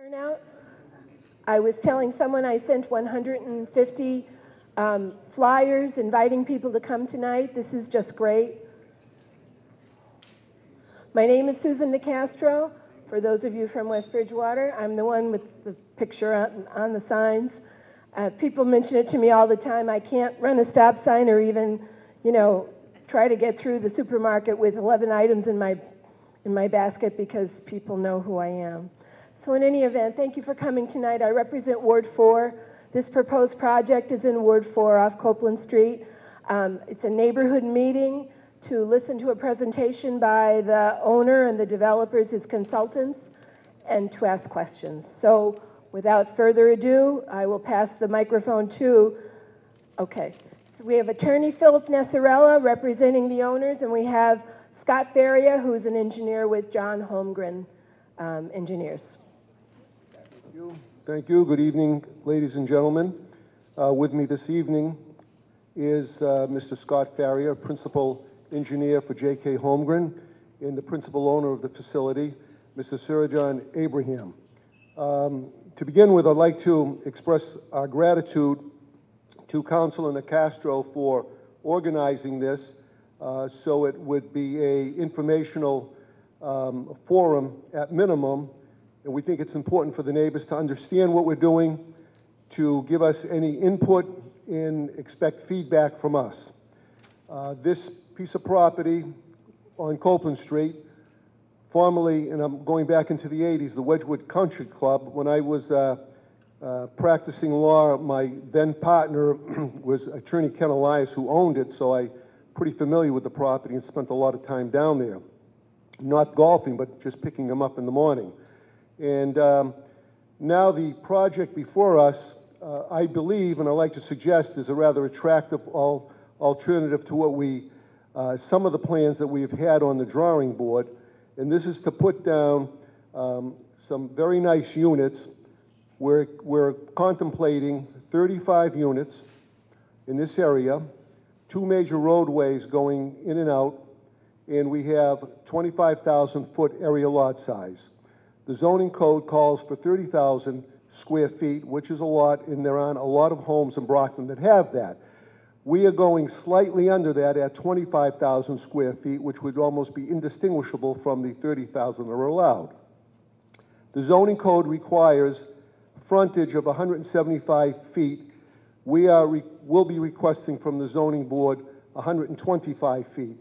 turnout. I was telling someone I sent 150 um, flyers inviting people to come tonight. This is just great. My name is Susan Nicastro. For those of you from West Bridgewater, I'm the one with the picture on, the signs. Uh, people mention it to me all the time. I can't run a stop sign or even, you know, try to get through the supermarket with 11 items in my in my basket because people know who I am. So in any event, thank you for coming tonight. I represent Ward 4. This proposed project is in Ward 4 off Copeland Street. Um, it's a neighborhood meeting to listen to a presentation by the owner and the developers, his consultants, and to ask questions. So without further ado, I will pass the microphone to, okay. So we have attorney Philip Nessralla representing the owners, and we have Scott Faria, who's an engineer with John Holmgren um, Engineers. Thank you. Thank you. Good evening, ladies and gentlemen. Uh, With me this evening is uh, Mr. Scott Faria, Principal Engineer for J.K. Holmgren, and the Principal Owner of the facility, Mr. Sirajan Abraham. Um, To begin with, I'd like to express our gratitude to Councilor Castro for organizing this uh, so it would be a informational um, forum at minimum, and we think it's important for the neighbors to understand what we're doing, to give us any input, and expect feedback from us. Uh, This piece of property on Copeland Street, formerly, and I'm going back into the 80s, the Wedgewood Country Club, when I was uh, uh, practicing law, my then partner was Attorney Ken Elias, who owned it, so I'm pretty familiar with the property and spent a lot of time down there. Not golfing, but just picking them up in the morning. And um, now the project before us, uh, I believe, and I like to suggest, is a rather attractive al- alternative to what we, uh, some of the plans that we've had on the drawing board. And this is to put down um, some very nice units. We're, we're contemplating 35 units in this area two major roadways going in and out, and we have 25,000 foot area lot size. The zoning code calls for 30,000 square feet, which is a lot, and there aren't a lot of homes in Brockton that have that. We are going slightly under that at 25,000 square feet, which would almost be indistinguishable from the 30,000 that are allowed. The zoning code requires frontage of 175 feet. We are, re- will be requesting from the zoning board 125 feet.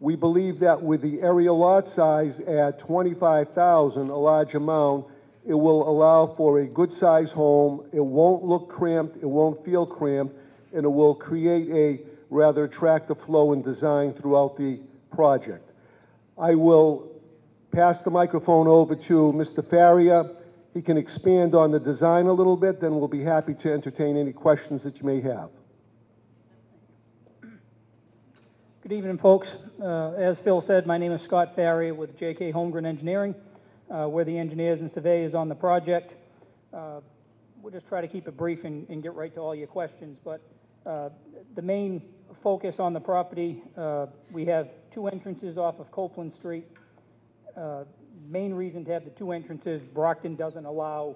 We believe that with the area lot size at 25,000, a large amount, it will allow for a good-sized home. It won't look cramped, it won't feel cramped, and it will create a rather attractive flow and design throughout the project. I will pass the microphone over to Mr. Faria. He can expand on the design a little bit, then we'll be happy to entertain any questions that you may have. Good evening, folks. Uh, As Phil said, my name is Scott Faria with JK Holmgren Engineering. Uh, We're the engineers and surveyors on the project. Uh, We'll just try to keep it brief and and get right to all your questions, but uh, the main focus on the property, uh, we have two entrances off of Copeland Street. Uh, Main reason to have the two entrances, Brockton doesn't allow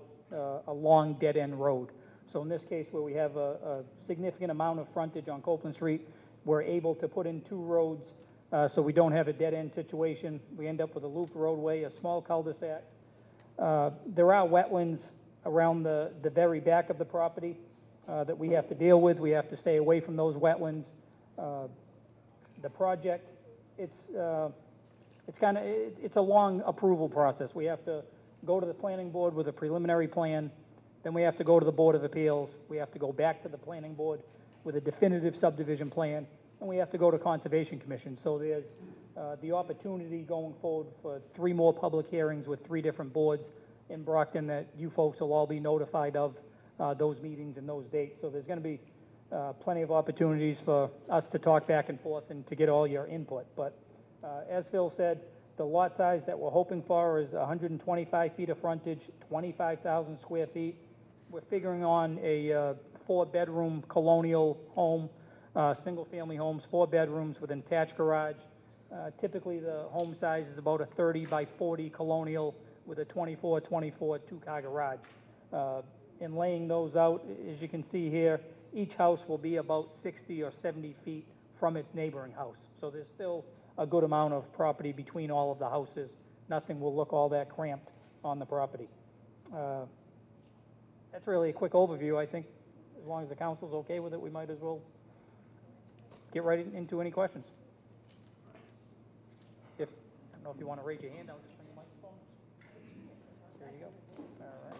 a long dead-end road. So in this case, where we have a a significant amount of frontage on Copeland Street, we're able to put in two roads, uh, so we don't have a dead-end situation. We end up with a looped roadway, a small cul-de-sac. Uh, There are wetlands around the, the very back of the property uh, that we have to deal with. We have to stay away from those wetlands. Uh, The project, it's, uh, it's kind of, it's a long approval process. We have to go to the planning board with a preliminary plan, then we have to go to the Board of Appeals, we have to go back to the planning board with a definitive subdivision plan, and we have to go to Conservation Commission. So there's uh, the opportunity going forward for three more public hearings with three different boards in Brockton that you folks will all be notified of, uh, those meetings and those dates. So there's going to be uh, plenty of opportunities for us to talk back and forth and to get all your input. But uh, as Phil said, the lot size that we're hoping for is 125 feet of frontage, 25,000 square feet. We're figuring on a uh, four-bedroom colonial home, uh, single-family homes, four bedrooms with an attached garage. Uh, Typically, the home size is about a 30 by 40 colonial with a 24, 24 two-car garage. Uh, In laying those out, as you can see here, each house will be about 60 or 70 feet from its neighboring house. So there's still a good amount of property between all of the houses. Nothing will look all that cramped on the property. Uh, That's really a quick overview. I think as long as the council's okay with it, we might as well get right in- into any questions. If, I don't know if you want to raise your hand, I'll just bring the microphone. There you go. All right.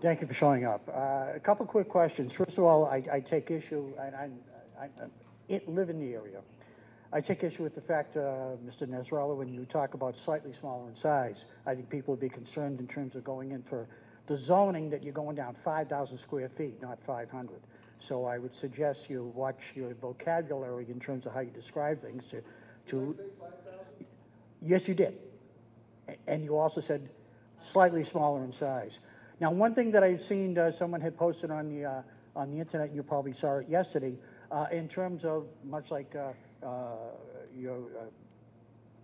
Thank you for showing up. Uh, A couple quick questions. First of all, I I take issue, and I- I- it live in the area. I take issue with the fact, uh, Mr. Nessralla, when you talk about slightly smaller in size, I think people would be concerned in terms of going in for the zoning that you're going down 5,000 square feet, not 500. So I would suggest you watch your vocabulary in terms of how you describe things to, to. Yes, you did. And you also said slightly smaller in size. Now, one thing that I've seen, uh, someone had posted on the, uh, on the internet, and you probably saw it yesterday, in terms of, much like, uh, uh, your,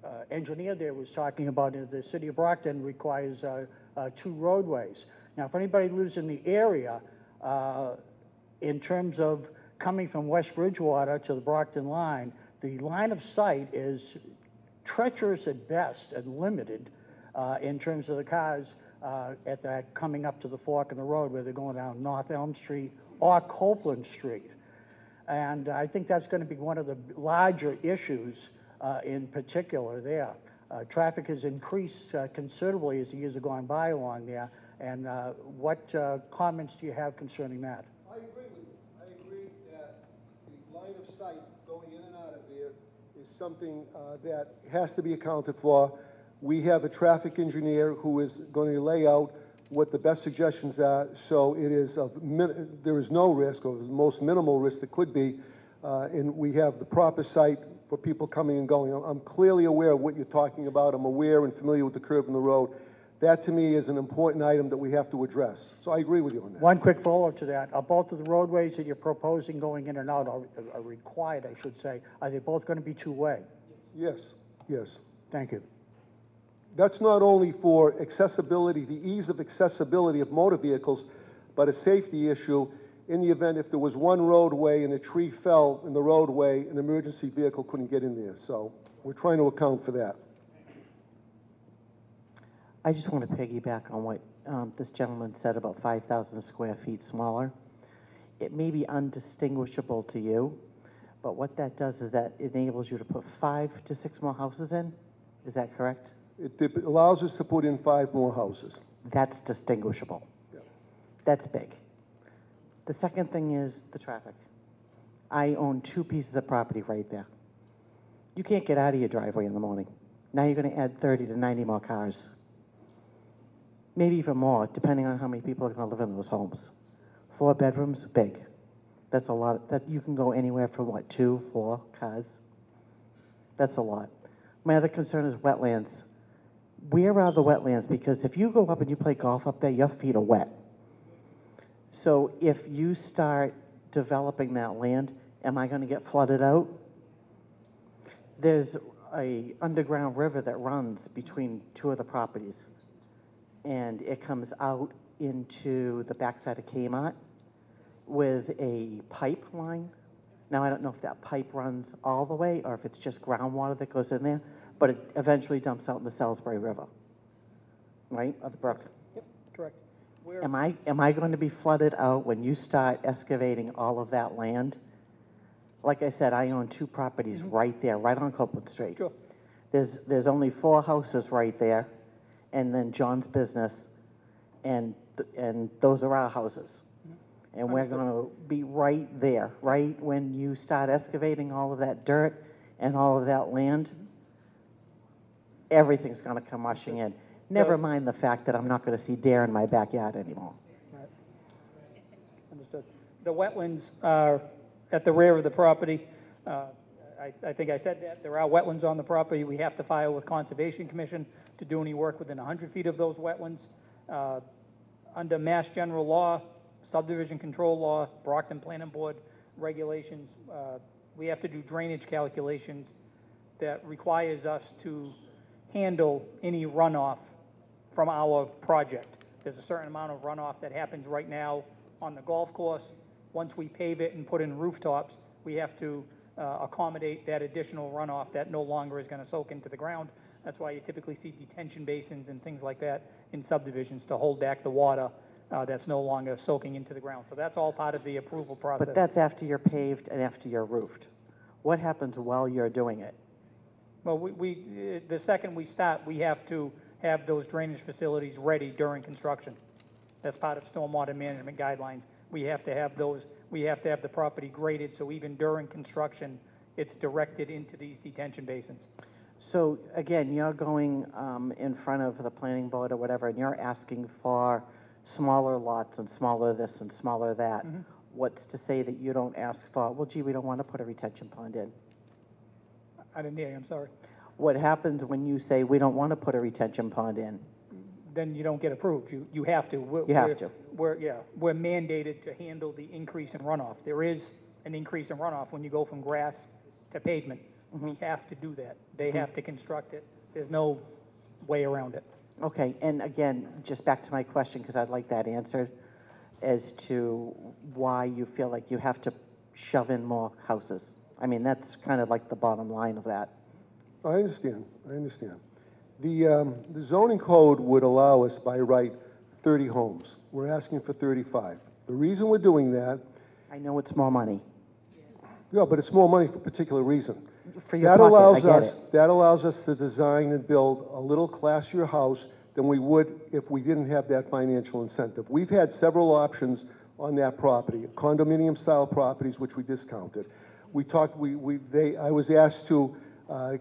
uh, uh, engineer there was talking about, uh, the city of Brockton requires, uh, uh, two roadways. Now, if anybody lives in the area, uh, in terms of coming from West Bridgewater to the Brockton line, the line of sight is treacherous at best and limited uh, in terms of the cars uh, at that, coming up to the fork in the road where they're going down North Elm Street or Copeland Street. And I think that's going to be one of the larger issues uh, in particular there. Uh, Traffic has increased uh, considerably as the years have gone by along there. And uh, what uh, comments do you have concerning that? I agree with you. I agree that the line of sight going in and out of there is something uh, that has to be accounted for. We have a traffic engineer who is going to lay out what the best suggestions are, so it is of, min- there is no risk, or the most minimal risk that could be, uh, and we have the proper site for people coming and going. I'm- I'm clearly aware of what you're talking about. I'm aware and familiar with the curve in the road. That, to me, is an important item that we have to address. So I agree with you on that. One quick follow-up to that. Are both of the roadways that you're proposing going in and out, are are required, I should say, are they both going to be two-way? Yes, yes. Thank you. That's not only for accessibility, the ease of accessibility of motor vehicles, but a safety issue in the event if there was one roadway and a tree fell in the roadway, an emergency vehicle couldn't get in there. So we're trying to account for that. I just want to piggyback on what um, this gentleman said about 5,000 square feet smaller. It may be undistinguishable to you, but what that does is that it enables you to put five to six more houses in. Is that correct? It dip- allows us to put in five more houses. That's distinguishable. That's big. The second thing is the traffic. I own two pieces of property right there. You can't get out of your driveway in the morning. Now you're going to add 30 to 90 more cars. Maybe even more, depending on how many people are going to live in those homes. Four bedrooms, big. That's a lot. That you can go anywhere from what two, four cars. That's a lot. My other concern is wetlands. Where are the wetlands? Because if you go up and you play golf up there, your feet are wet. So if you start developing that land, am I going to get flooded out? There's a underground river that runs between two of the properties, and it comes out into the backside of Kmart with a pipeline. Now I don't know if that pipe runs all the way or if it's just groundwater that goes in there, but it eventually dumps out in the Salisbury River, right, or the brook. Yep, correct. We're- Am I, am I going to be flooded out when you start excavating all of that land? Like I said, I own two properties mm-hmm. right there, right on Copeland Street. Sure. There's, there's only four houses right there, and then John's business, and, th- and those are our houses. Mm-hmm. And we're going to be right there, right when you start excavating all of that dirt and all of that land, mm-hmm. Everything's going to come rushing in. Never mind the fact that I'm not going to see deer in my backyard anymore. Right. Understood. The wetlands are at the rear of the property. Uh, I, I think I said that. There are wetlands on the property. We have to file with Conservation Commission to do any work within 100 feet of those wetlands. Uh, Under Mass General Law, subdivision control law, Brockton Planning Board regulations. Uh, We have to do drainage calculations that requires us to handle any runoff from our project. There's a certain amount of runoff that happens right now on the golf course. Once we pave it and put in rooftops, we have to uh, accommodate that additional runoff that no longer is going to soak into the ground. That's why you typically see detention basins and things like that in subdivisions to hold back the water uh, that's no longer soaking into the ground. So that's all part of the approval process. But that's after you're paved and after you're roofed. What happens while you're doing it? Well, we, we, uh, the second we start, we have to have those drainage facilities ready during construction. That's part of stormwater management guidelines. We have to have those, we have to have the property graded, so even during construction, it's directed into these detention basins. So again, you're going um, in front of the planning board or whatever, and you're asking for smaller lots and smaller this and smaller that. What's to say that you don't ask for, well, gee, we don't want to put a retention pond in? I didn't hear you, I'm sorry. What happens when you say, we don't want to put a retention pond in? Then you don't get approved. You, you have to. We're- You have we're- to. We're, yeah, we're mandated to handle the increase in runoff. There is an increase in runoff when you go from grass to pavement. Mm-hmm. We have to do that. They have to construct it. There's no way around it. Okay, and again, just back to my question, because I'd like that answered, as to why you feel like you have to shove in more houses. I mean, that's kind of like the bottom line of that. I understand, I understand. The, um, the zoning code would allow us by right 30 homes. We're asking for 35. The reason we're doing that, I know it's more money. yeah, but it's more money for a particular reason. For your That pocket, I allows get us, it. that allows us to design and build a little classier house than we would if we didn't have that financial incentive. We've had several options on that property, condominium-style properties, which we discounted. We talked, we, we, they, I was asked to uh,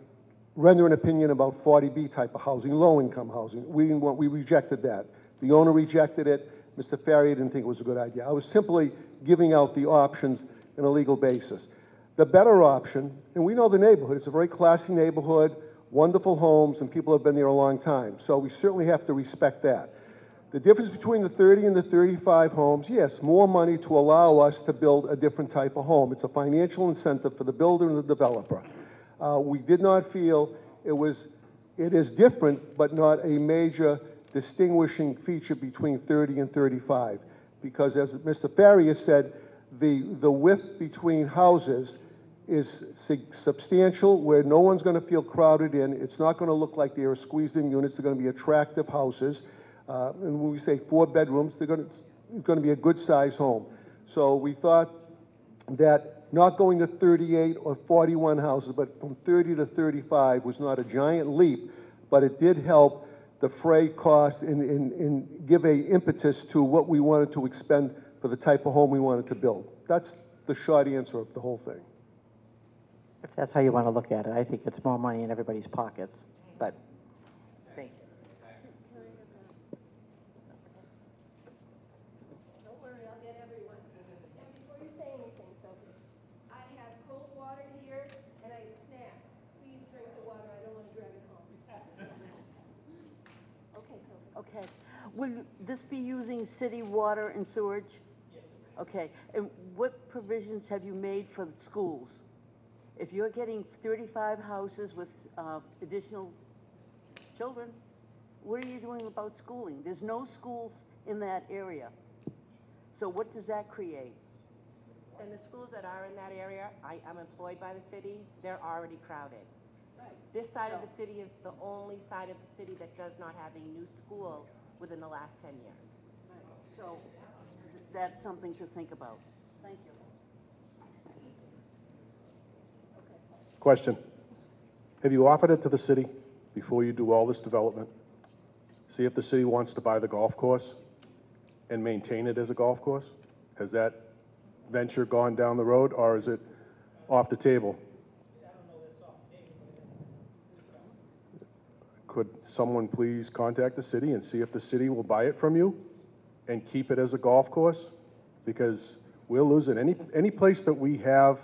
render an opinion about 40B type of housing, low-income housing. We didn't want, we rejected that. The owner rejected it. Mr. Faria didn't think it was a good idea. I was simply giving out the options in a legal basis. The better option, and we know the neighborhood, it's a very classy neighborhood, wonderful homes, and people have been there a long time. So we certainly have to respect that. The difference between the 30 and the 35 homes, yes, more money to allow us to build a different type of home. It's a financial incentive for the builder and the developer. Uh, we did not feel it was, it is different, but not a major distinguishing feature between 30 and 35. Because as Mr. Faria said, the, the width between houses is substantial, where no one's going to feel crowded in. It's not going to look like they are squeezed-in units. They're going to be attractive houses. Uh, And when we say four bedrooms, they're going to, it's going to be a good-sized home. So we thought that not going to 38 or 41 houses, but from 30 to 35 was not a giant leap, but it did help defray costs and, and, and give a impetus to what we wanted to expend for the type of home we wanted to build. That's the short answer of the whole thing. If that's how you want to look at it, I think it's more money in everybody's pockets, but, thank you. Don't worry, I'll get everyone. And before you say anything, Sophie, I have cold water here and I have snacks. Please drink the water, I don't want to drag it home. Okay, Sophie. Okay. Will this be using city water and sewage? Yes. Okay. And what provisions have you made for the schools? If you're getting 35 houses with uh, additional children, what are you doing about schooling? There's no schools in that area. So what does that create? And the schools that are in that area, I, I'm employed by the city, they're already crowded. This side of the city is the only side of the city that does not have a new school within the last ten years. So that's something to think about. Thank you. Question. Have you offered it to the city before you do all this development? See if the city wants to buy the golf course and maintain it as a golf course? Has that venture gone down the road, or is it off the table? Could someone please contact the city and see if the city will buy it from you and keep it as a golf course? Because we're losing, any, any place that we have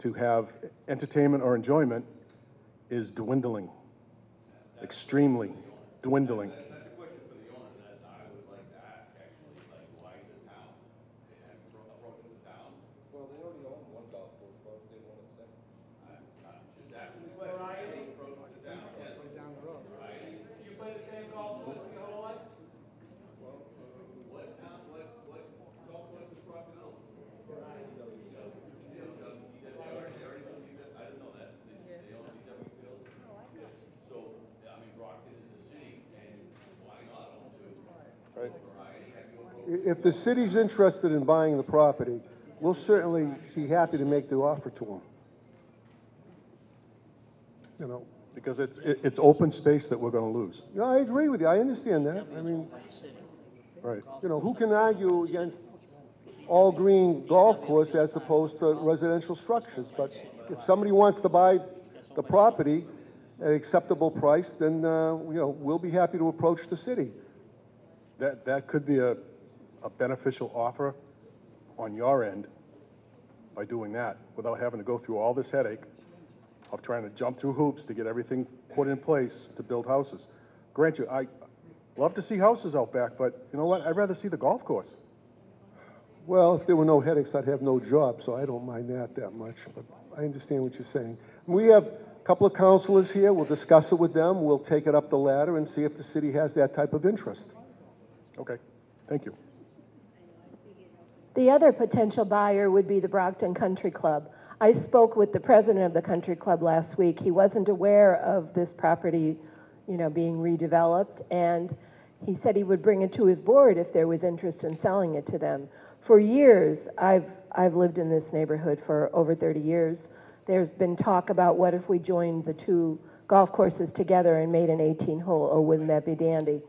to have entertainment or enjoyment is dwindling, extremely dwindling. That's a question for the owner, that I would like to ask, actually, like, why is the town if the city's interested in buying the property, we'll certainly be happy to make the offer to them. You know, Because it's, it- it's open space that we're gonna lose. yeah, I agree with you, I understand that. I mean, Right. you know, who can argue against all-green golf course as opposed to residential structures? But if somebody wants to buy the property at an acceptable price, then, uh, you know, we'll be happy to approach the city. That, that could be a, a beneficial offer on your end by doing that, without having to go through all this headache of trying to jump through hoops to get everything put in place to build houses. Grant you, I love to see houses out back, but you know what? I'd rather see the golf course. Well, if there were no headaches, I'd have no job, so I don't mind that that much, but I understand what you're saying. We have a couple of counselors here, we'll discuss it with them, we'll take it up the ladder and see if the city has that type of interest. Okay, thank you. The other potential buyer would be the Brockton Country Club. I spoke with the president of the country club last week. He wasn't aware of this property, you know, being redeveloped, and he said he would bring it to his board if there was interest in selling it to them. For years, I've, I've lived in this neighborhood for over 30 years. There's been talk about what if we joined the two golf courses together and made an 18-hole, oh, wouldn't that be dandy?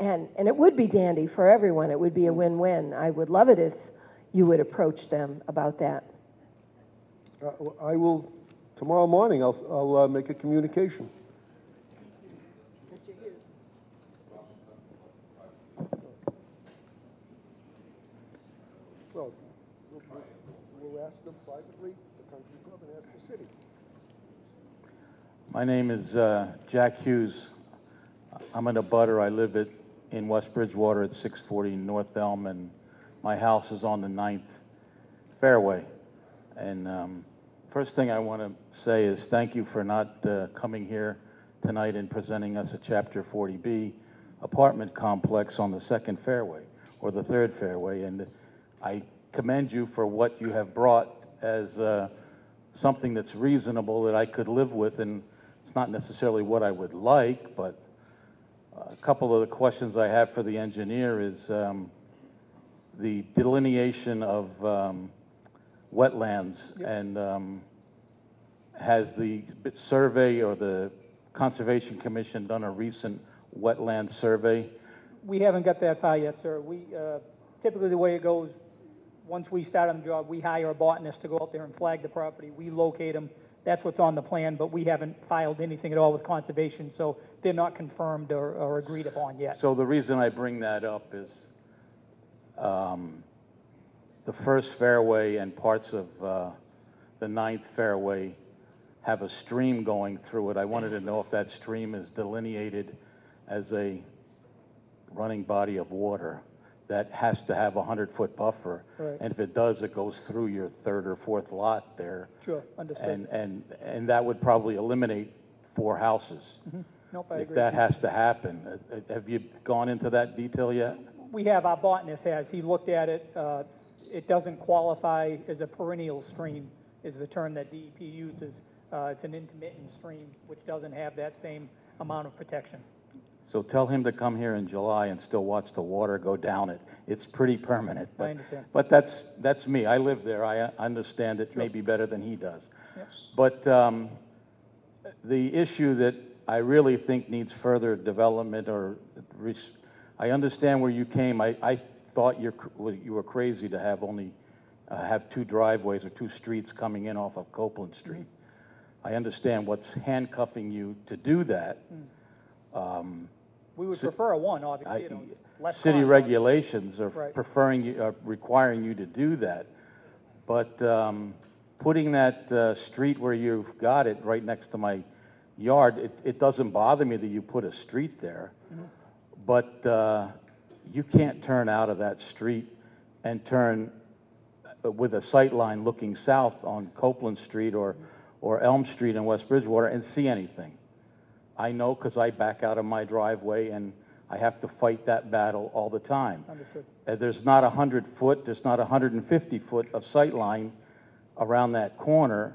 And, and it would be dandy for everyone. It would be a win-win. I would love it if you would approach them about that. Uh, I will, tomorrow morning, I'll, I'll uh, make a communication. Well, we'll- we'll we'll ask them privately, the country club, and ask the city. My name is uh, Jack Hughes. I'm in abutter. I live at, in West Bridgewater at 640 North Elm, and my house is on the ninth fairway. And um, first thing I want to say is thank you for not uh, coming here tonight and presenting us a Chapter 40B apartment complex on the second fairway or the third fairway. And I commend you for what you have brought as uh, something that's reasonable that I could live with. And it's not necessarily what I would like, but a couple of the questions I have for the engineer is um, the delineation of um, wetlands and um, has the survey or the Conservation Commission done a recent wetland survey? We haven't got that far yet, sir. We, uh, typically the way it goes, once we start on the job, we hire a botanist to go out there and flag the property. We locate them. That's what's on the plan, but we haven't filed anything at all with conservation, so they're not confirmed or, or agreed upon yet. So the reason I bring that up is um, the first fairway and parts of uh, the ninth fairway have a stream going through it. I wanted to know if that stream is delineated as a running body of water that has to have a 100-foot buffer. Right. And if it does, it goes through your third or fourth lot there. Sure, understood. And, and, and that would probably eliminate four houses. Nope, I If agree. that has to happen. Uh, Have you gone into that detail yet? We have, our botanist has, he looked at it, uh, it doesn't qualify as a perennial stream, is the term that DEP uses. Uh, It's an intermittent stream, which doesn't have that same amount of protection. So tell him to come here in July and still watch the water go down it. It's pretty permanent. but- understand. But that's, that's me. I live there. I uh, understand it maybe better than he does. Yep. But um, the issue that I really think needs further development or, res- I understand where you came. I, I thought you're, well, you were crazy to have only, uh, have two driveways or two streets coming in off of Copeland Street. I understand what's handcuffing you to do that. We would prefer a one, I- obviously, you know, less City cost. regulations are Right. preferring, you- are requiring you to do that. But um, putting that uh, street where you've got it right next to my yard, it, it doesn't bother me that you put a street there. But uh, you can't turn out of that street and turn uh, with a sight line looking south on Copeland Street or, or Elm Street in West Bridgewater and see anything. I know because I back out of my driveway and I have to fight that battle all the time. Understood. Uh, There's not a hundred foot, there's not a hundred and fifty foot of sight line around that corner.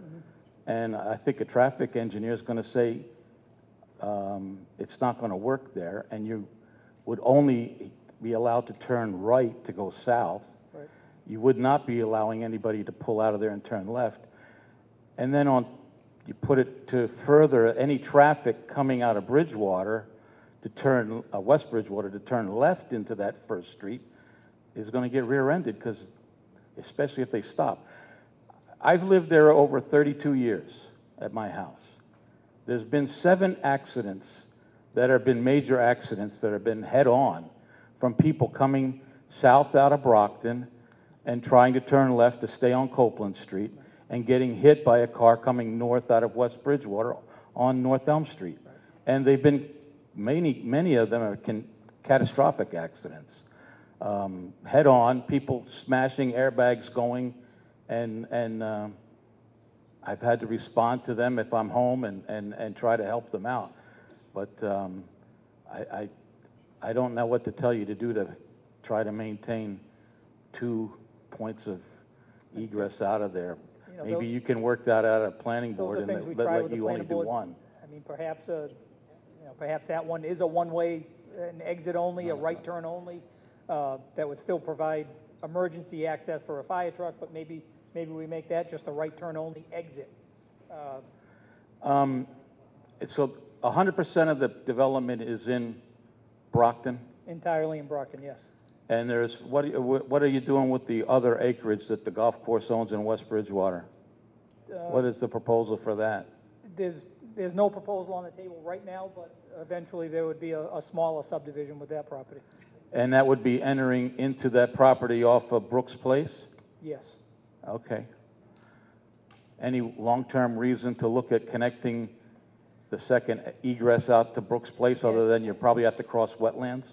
And I think a traffic engineer is gonna say, um, it's not gonna work there, and you would only be allowed to turn right to go south. Right. You would not be allowing anybody to pull out of there and turn left. And then on, you put it to further, any traffic coming out of Bridgewater to turn, uh, West Bridgewater to turn left into that first street is gonna get rear-ended, because, especially if they stop. I've lived there over 32 years at my house. There's been seven accidents that have been major accidents that have been head-on from people coming south out of Brockton and trying to turn left to stay on Copeland Street and getting hit by a car coming north out of West Bridgewater on North Elm Street. And they've been, many, many of them are can- catastrophic accidents. Um, Head-on, people smashing airbags going, and, and um, I've had to respond to them if I'm home and, and, and try to help them out. But um, I, I, I don't know what to tell you to do to try to maintain two points of egress out of there. You know, Maybe those- you can work that out at planning board and things we let try let with the you only planning do board. one. I mean, perhaps, uh, you know, perhaps that one is a one-way, an exit only, a right turn only, uh, that would still provide emergency access for a fire truck, but maybe, maybe we make that just a right turn only exit. Uh, Um, So hundred percent of the development is in Brockton? Entirely in Brockton, yes. And there's, what, are you- what are you doing with the other acreage that the golf course owns in West Bridgewater? Uh, what is the proposal for that? There's, there's no proposal on the table right now, but eventually there would be a, a smaller subdivision with that property. And that would be entering into that property off of Brooks Place? Yes. Okay. Any long-term reason to look at connecting the second egress out to Brooks Place, other than you probably have to cross wetlands?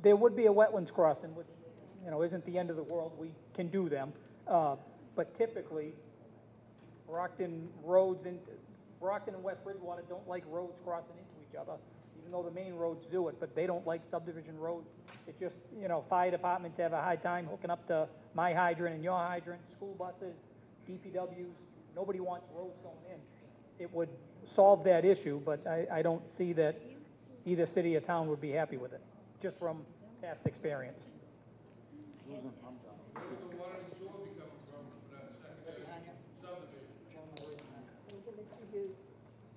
There would be a wetlands crossing, which, you know, isn't the end of the world, we can do them. Uh, But typically, Brockton roads and, Brockton and West Bridgewater don't like roads crossing into each other, even though the main roads do it, but they don't like subdivision roads. It just, you know, fire departments have a hard time hooking up to my hydrant and your hydrant, school buses, DPWs, nobody wants roads going in. It would solve that issue, but I, I don't see that either city or town would be happy with it, just from past experience.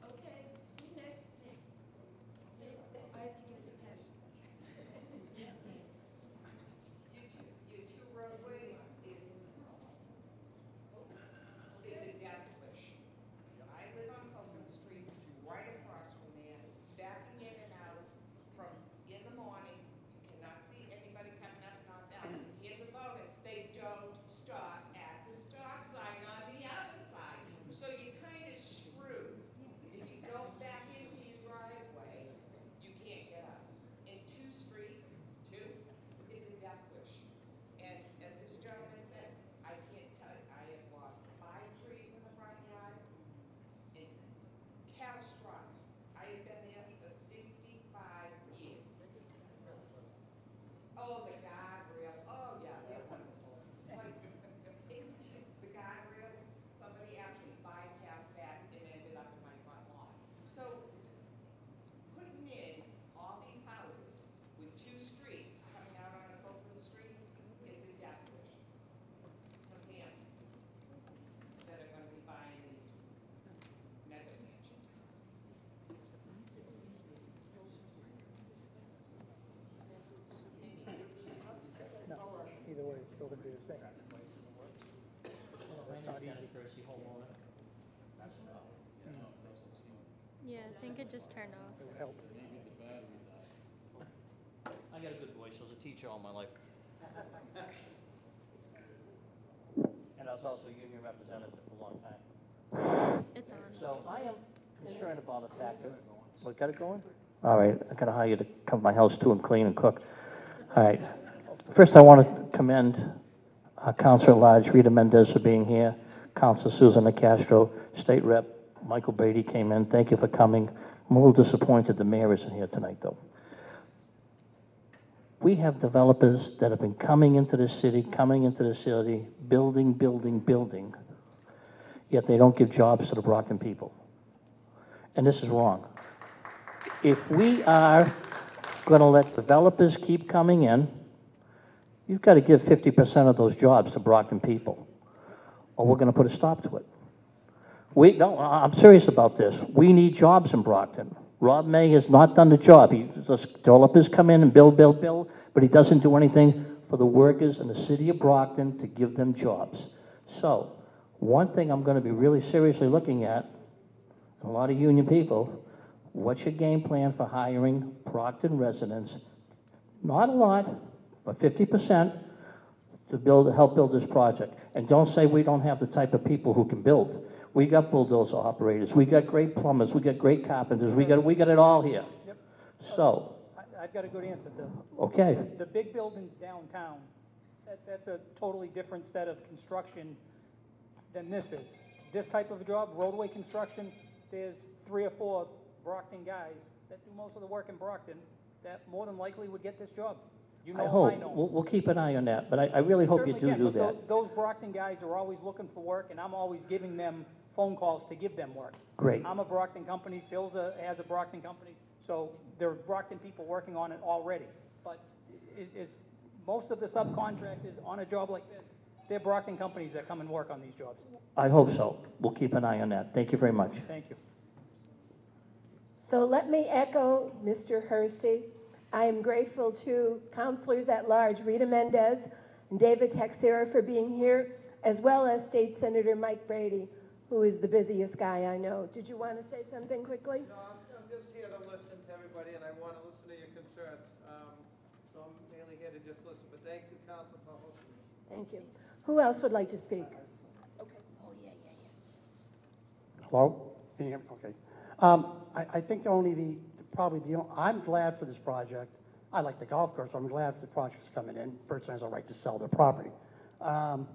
Okay, next. I have to give it to Ken. Your two, your two roadways is, is a death wish. I live on Copeland Street, right across from there, backing in and out from in the morning. You cannot see anybody coming up and off that. Here's a bonus, they don't stop at the stop sign on the other side. So you're kind of screwed. If you go back into your driveway, you can't get up. In two streets, two, it's a death wish. And as this gentleman said, I can't tell you, I have lost five trees in the front yard. And catastrophic. I have been there for fifty-five years. Oh, the guardrail, oh, yeah, they're wonderful. Like, The guardrail, somebody actually bypassed that and ended up in my front lawn. So, putting in all these houses with two streets coming out on Copeland Street is a death wish for families that are gonna be buying these mega mansions. No, either way, it's still gonna be the same. Yeah, I think it just turned off. It would help. I got a good voice. I was a teacher all my life. And I was also a union representative for a long time. It's on. So I am concerned about the fact that, what, got it going? All right, I gotta hire you to come to my house too and clean and cook. All right. First, I want to commend uh, Councilor at Large Rita Mendes for being here, Councilor Susan Castro, State Rep Michael Brady came in. Thank you for coming. I'm a little disappointed the mayor isn't here tonight, though. We have developers that have been coming into the city, coming into the city, building, building, building, yet they don't give jobs to the Brockton people. And this is wrong. If we are gonna let developers keep coming in, you've got to give 50% of those jobs to Brockton people, or we're gonna put a stop to it. We, no, I'm serious about this. We need jobs in Brockton. Rob May has not done the job. He, the developers come in and build, build, build, but he doesn't do anything for the workers in the city of Brockton to give them jobs. So, one thing I'm gonna be really seriously looking at, a lot of union people, what's your game plan for hiring Brockton residents? Not a lot, but fifty percent to build, help build this project. And don't say we don't have the type of people who can build. We got bulldozer operators, we got great plumbers, we got great carpenters, we got, we got it all here. Yep. So, I- I've got a good answer. The- okay, The big buildings downtown, that, that's a totally different set of construction than this is. This type of job, roadway construction, there's three or four Brockton guys that do most of the work in Brockton that more than likely would get this job. You know I 'em, hope, I know 'em. we'll, we'll keep an eye on that, but I, I really hope you Certainly do can, do but that. tho- Those Brockton guys are always looking for work, and I'm always giving them phone calls to give them work. Great. I'm a Brockton company, Phil's a, has a Brockton company, so there are Brockton people working on it already. But it, it's, most of the subcontractors on a job like this, they're Brockton companies that come and work on these jobs. I hope so. We'll keep an eye on that. Thank you very much. Thank you. So let me echo Mr. Hersey. I am grateful to counselors at large, Rita Mendes and David Teixeira for being here, as well as State Senator Mike Brady, who is the busiest guy I know. Did you want to say something quickly? No, I'm, I'm just here to listen to everybody, and I want to listen to your concerns. Um, so I'm mainly here to just listen, but thank you, council, for hosting this. Thank you. Who else would like to speak? Okay. Oh yeah, yeah, yeah. Hello? Can you hear me? Okay. Um, I, I think only the, probably the, only- I'm glad for this project. I like the golf course, I'm glad the project's coming in. Person has a right to sell their property. Um,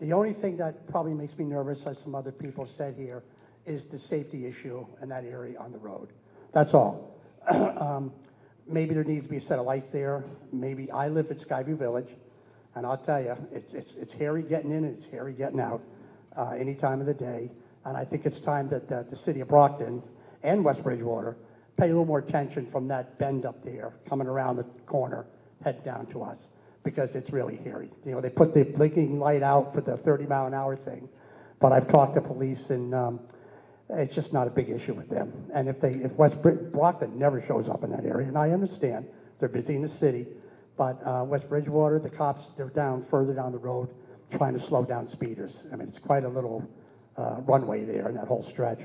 The only thing that probably makes me nervous, as some other people said here, is the safety issue in that area on the road. That's all. Um, Maybe there needs to be a set of lights there. Maybe, I live at Skyview Village, and I'll tell you, it's, it's, it's hairy getting in and it's hairy getting out, uh, any time of the day. And I think it's time that, that the city of Brockton and West Bridgewater pay a little more attention from that bend up there, coming around the corner, head down to us, because it's really hairy. You know, they put the blinking light out for the thirty mile an hour thing, but I've talked to police and, um, it's just not a big issue with them. And if they, if West Brid, Brockton never shows up in that area, and I understand, they're busy in the city, but, uh, West Bridgewater, the cops, they're down further down the road, trying to slow down speeders. I mean, it's quite a little, uh, runway there in that whole stretch.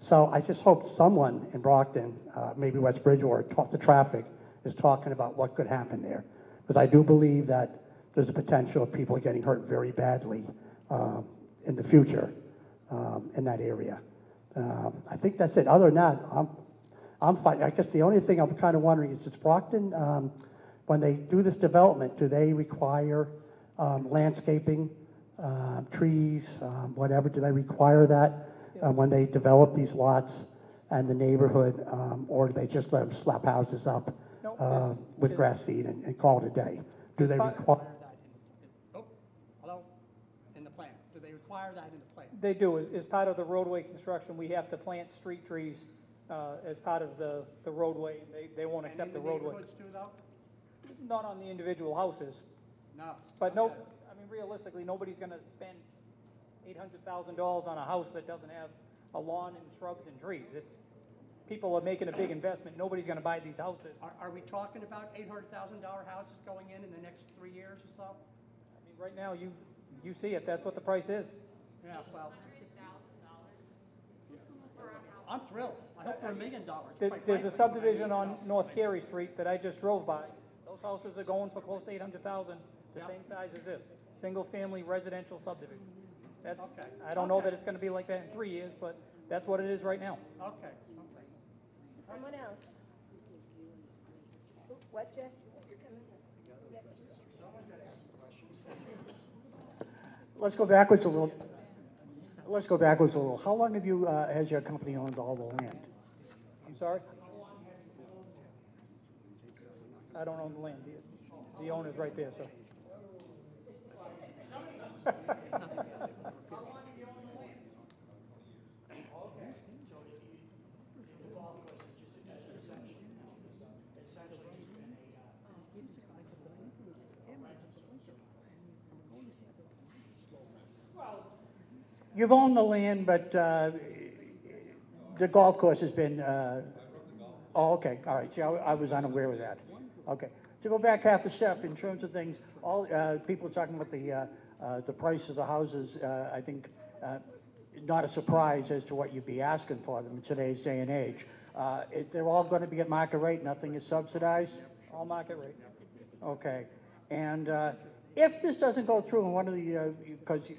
So I just hope someone in Brockton, uh, maybe West Bridgewater, talk to traffic, is talking about what could happen there. Because I do believe that there's a potential of people getting hurt very badly, um, in the future, um, in that area. Um, I think that's it. Other than that, I'm, I'm fine. I guess the only thing I'm kind of wondering is, is Brockton, um, when they do this development, do they require um, landscaping, uh, trees, whatever? Do they require that uh, when they develop these lots and the neighborhood, um, or do they just let them slap houses up No, uh, with grass seed and, and call it a day? Do It's they require? that in, oh, hello, in the plan? Do they require that in the plan? They do, as, as part of the roadway construction, we have to plant street trees, uh, as part of the, the roadway, they, they won't And accept the in the roadway. neighborhoods too, though? Not on the individual houses, No. but no, Okay. I mean, realistically, nobody's gonna spend eight hundred thousand dollars on a house that doesn't have a lawn and shrubs and trees. It's, people are making a big investment, nobody's gonna buy these houses. Are, are we talking about eight hundred thousand dollar houses going in in the next three years or so? I mean, right now, you, you see it, that's what the price is. Yeah, well. I'm thrilled. I hope for a million dollars. There- quite There's a subdivision on North Cary Street that I just drove by. Those houses are going for close to eight hundred thousand, the Yep. same size as this, single-family residential subdivision. That's, Okay. I don't know that it's gonna be like that in three years, but that's what it is right now. Okay, okay. Someone else? What, Jeff? You're coming? Up. Someone's gonna ask questions. Let's go backwards a little. Let's go backwards a little. How long have you, uh, has your company owned all the land? I'm sorry? I don't own the land, the, the owner's right there, so. You've owned the land, but uh, the golf course has been, uh, oh, okay, all right, see, I I was unaware of that. Okay, to go back half a step in terms of things, all, uh, people are talking about the, uh, uh, the price of the houses, uh, I think, uh, not a surprise as to what you'd be asking for them in today's day and age. Uh, it- They're all gonna be at market rate, nothing is subsidized? All market rate. Okay, and uh, if this doesn't go through, and one of the, because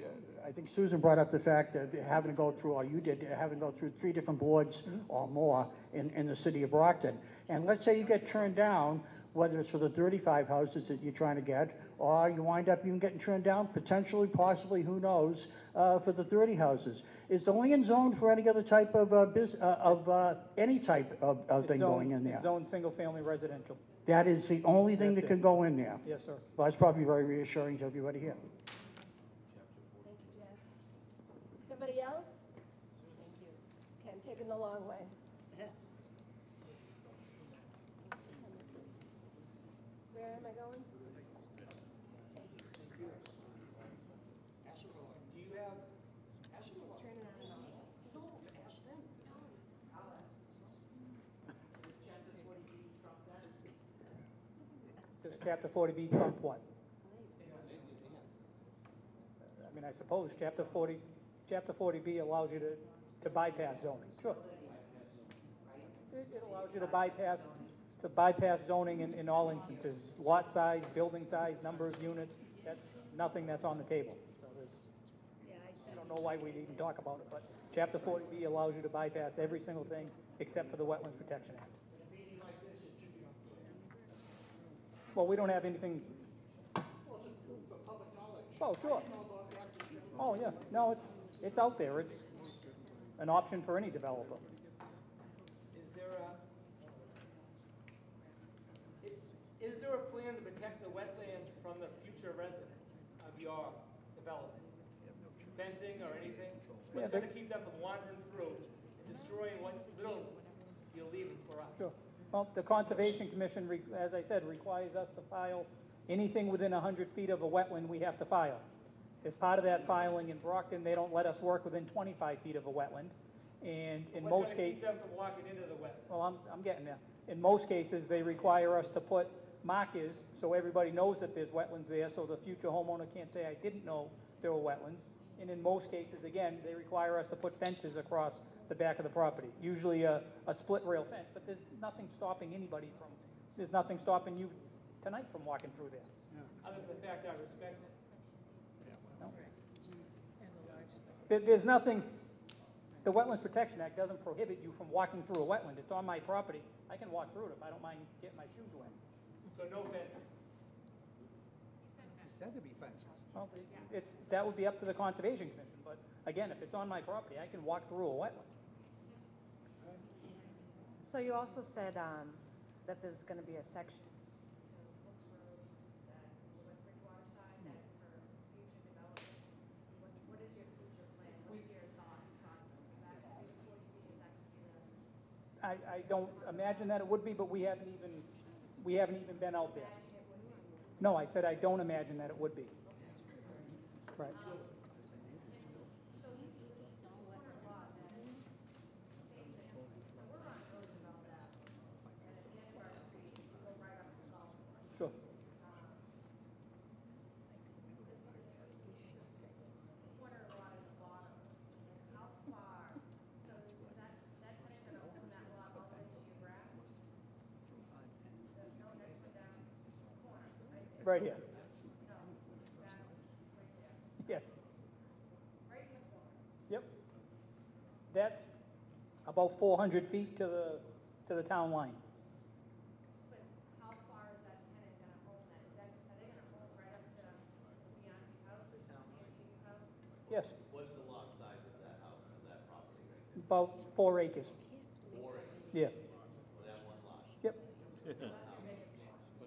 I think Susan brought up the fact that having to go through, or you did, having to go through three different boards or more in, in the city of Brockton, and let's say you get turned down, whether it's for the 35 houses that you're trying to get, or you wind up even getting turned down, potentially, possibly, who knows, uh, for the 30 houses. Is the land zoned for any other type of, uh, bus, uh, of, uh, any type of, of thing going in there? It's zoned single-family residential. That is the only thing that That's can go in there? Yes, sir. Well, that's probably very reassuring to everybody here. Thank you, Jeff. Somebody else? Thank you. Okay, the long way. Where am I going? Do you have, it on. Does chapter 40B trump what? I mean, I suppose chapter 40, chapter 40B allows you to, to bypass zoning, sure. It allows you to bypass, to bypass zoning in, in all instances, lot size, building size, number of units, that's nothing that's on the table. So there's, I don't know why we'd even talk about it, but chapter 40B allows you to bypass every single thing except for the Wetlands Protection Act. Well, we don't have anything. Oh, sure. Oh, yeah, no, it's, it's out there, it's an option for any developer. is there a, is- is there a plan to protect the wetlands from the future residents of your development? Fencing or anything? Yeah, What's they- gonna keep them from wandering through, and destroying what little you're leaving for us? Sure. Well, the Conservation Commission, as I said, requires us to file anything within 100 feet of a wetland, we have to file. As part of that filing in Brockton, they don't let us work within 25 feet of a wetland. And in most What's gonna cases, keep them from walking into the wetland? well, I'm, I'm getting there. In most cases, they require us to put markers so everybody knows that there's wetlands there, so the future homeowner can't say, I didn't know there were wetlands. And in most cases, again, they require us to put fences across the back of the property, usually a, a split rail fence, but there's nothing stopping anybody from, there's nothing stopping you tonight from walking through there. Other than the fact I respect it. There, there's nothing, the Wetlands Protection Act doesn't prohibit you from walking through a wetland. It's on my property. I can walk through it if I don't mind getting my shoes wet. So no fencing. Said to be fences. Well, it's, that would be up to the Conservation Commission, but again, if it's on my property, I can walk through a wetland. So you also said um, that there's going to be a section. I, I don't imagine that it would be, but we haven't even, we haven't even been out there. No, I said I don't imagine that it would be. Right. Sure. Right here. Yes. Yep. That's about four hundred feet to the, to the town line. Yes. What's the lot size of that house, of that property right there? About four acres. Four acres? Yeah. For that one lot? Yep.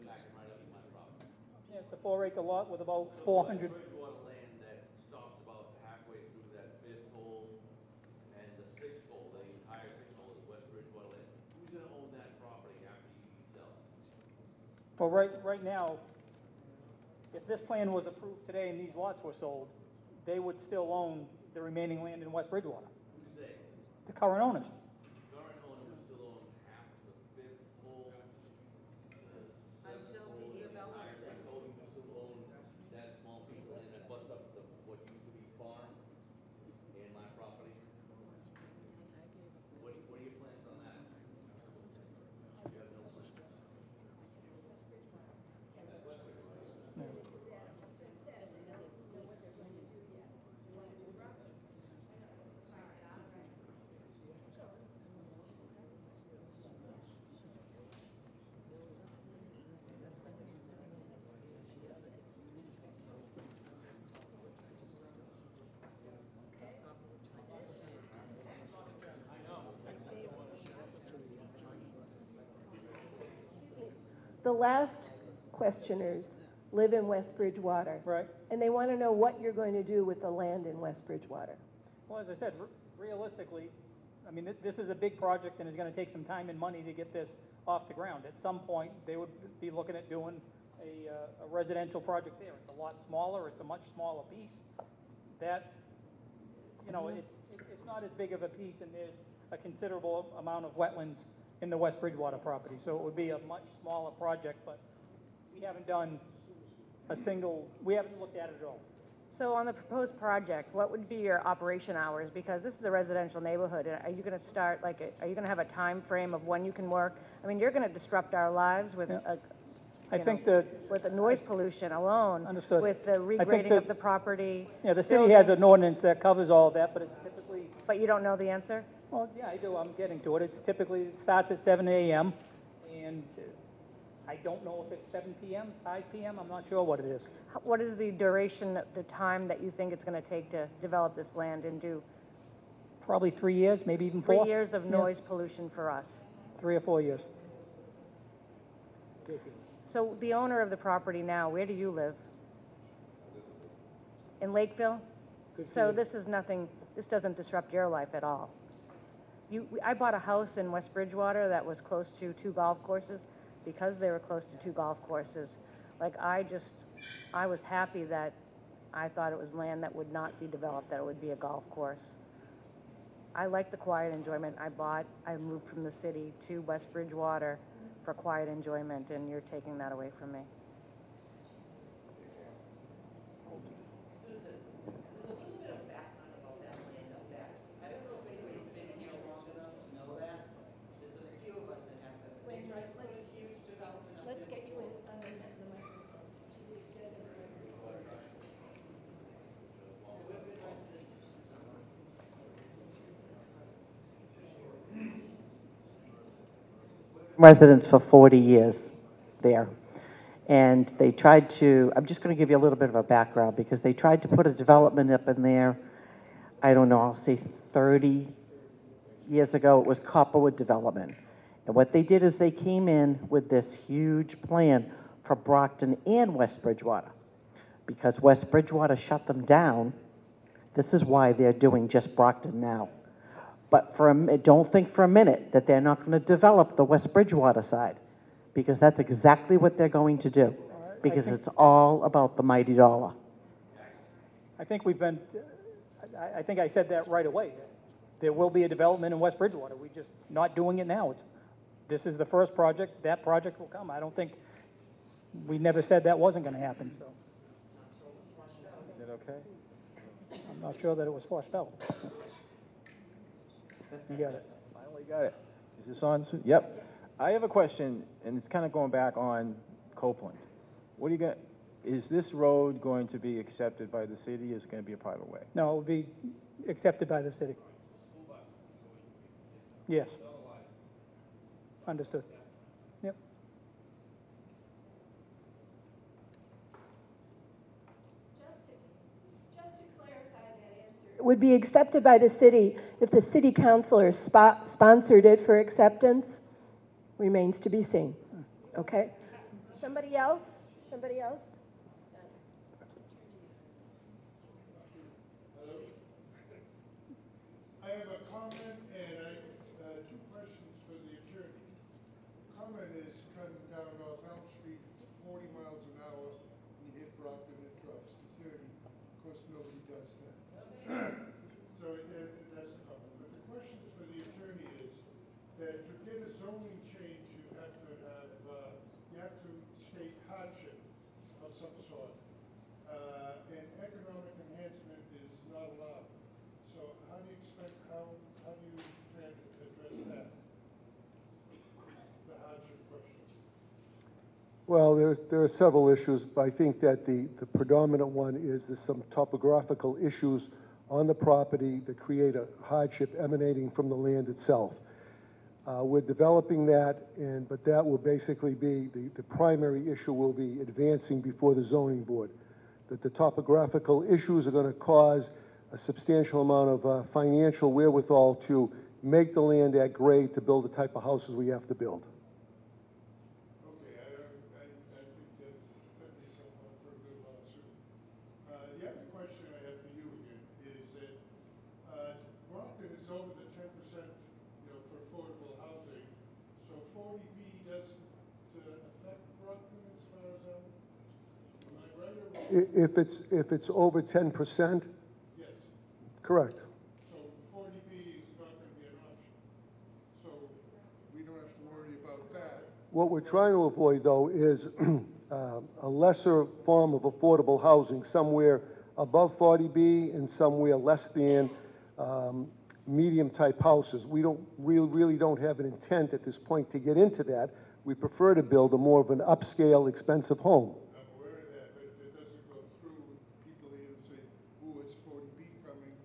Backing right up to my property. Yeah, it's a four acre lot with about four hundred. Land that stops about halfway through that fifth hole and the sixth hole, the entire sixth hole is West Bridgewater land. Who's gonna own that property after you sell? Well, right, right now, if this plan was approved today and these lots were sold, they would still own the remaining land in West Bridgewater, Who's they? the current owners. Current owner would still own half the fifth hole. Until he develops it. Told him to still own that small piece of land that butts up to what used to be farm and my property. What, what are your plans on that? You have no plans. The last questioners live in West Bridgewater. Right. And they want to know what you're going to do with the land in West Bridgewater. Well, as I said, re- realistically, I mean, th- this is a big project and it's gonna take some time and money to get this off the ground. At some point, they would be looking at doing a, uh, a residential project there. It's a lot smaller, it's a much smaller piece. That, you know, it's, it's not as big of a piece and there's a considerable amount of wetlands in the West Bridgewater property. So it would be a much smaller project, but we haven't done a single, we haven't looked at it at all. So on the proposed project, what would be your operation hours? Because this is a residential neighborhood. and Are you going to start, like, a- are you going to have a time frame of when you can work? I mean, you're going to disrupt our lives with, a- I think know, that, with the noise pollution alone. Understood. With the regrading that- of the property. yeah, the city has an ordinance that covers all of that, but it's typically But you don't know the answer? Well, yeah, I do, I'm getting to it. It's typically, it starts at seven AM, and I don't know if it's seven PM, five PM, I'm not sure what it is. What is the duration, the time that you think it's going to take to develop this land and do Probably three years, maybe even four. three years of Yeah, noise pollution for us? Three or four years. So the owner of the property now, where do you live? In Lakeville? So this is nothing, this doesn't disrupt your life at all? You, I bought a house in West Bridgewater that was close to two golf courses because they were close to two golf courses. Like, I just, I was happy that I thought it was land that would not be developed, that it would be a golf course. I like the quiet enjoyment. I bought, I moved from the city to West Bridgewater for quiet enjoyment, and you're taking that away from me. Susan, there's a little bit of background about that land out back. I don't know if anybody's been here long enough to know that. There's a few of us that have, but they tried to put a huge development up Let's there. get you in on the the microphone. to the extent of the microphone. Residents for 40 years there. And they tried to, I'm just going to give you a little bit of a background because they tried to put a development up in there, I don't know, I'll say 30 years ago. It was Copperwood Development. And what they did is they came in with this huge plan for Brockton and West Bridgewater. Because West Bridgewater shut them down, this is why they're doing just Brockton now. But for a, don't think for a minute that they're not going to develop the West Bridgewater side, because that's exactly what they're going to do. Because think- it's all about the mighty dollar. I think we've been, I, I think I said that right away. There will be a development in West Bridgewater, we're just not doing it now. It's, this is the first project, that project will come. I don't think, we never said that wasn't gonna happen, so. Is it okay? I'm not sure that it was flushed out. You got it. Finally got it. Is this on? soon? Yep. I have a question, and it's kind of going back on Copeland. What are you going, is this road going to be accepted by the city, is it going to be a private way? No, it will be accepted by the city. Yes. Understood. Would be accepted by the city if the city councilor spo- sponsored it for acceptance. Remains to be seen. Okay? Somebody else? Somebody else? I have a comment and I, uh, two questions for the attorney. Comment is coming down North Elm Street, it's forty miles an hour, and you hit Brockton, it drops to thirty. Of course, nobody does Well, there's, there are several issues, but I think that the, the predominant one is there's some topographical issues on the property that create a hardship emanating from the land itself. Uh, We're developing that, and, but that will basically be, the, the primary issue will be advancing before the zoning board. That the topographical issues are gonna cause a substantial amount of uh, financial wherewithal to make the land at grade to build the type of houses we have to build. Okay, I, don't- I, I think that's certainly somewhat for a good lawsuit. Uh, the other question I have for you again is that, uh, Brockton is over the ten percent, you know, for affordable housing. So forty B doesn't, uh, affect Brockton as far as I'm, am I right or wrong? I- If it's, if it's over ten percent, Yes, correct. so forty B is not gonna be an option. So we don't have to worry about that. What we're trying to avoid, though, is uh, a lesser form of affordable housing, somewhere above 40B and somewhere less than um, medium-type houses. We don't, really, really don't have an intent at this point to get into that. We prefer to build a more of an upscale, expensive home. I'm aware of that, but if it doesn't go through, people even say, ooh, it's forty B coming,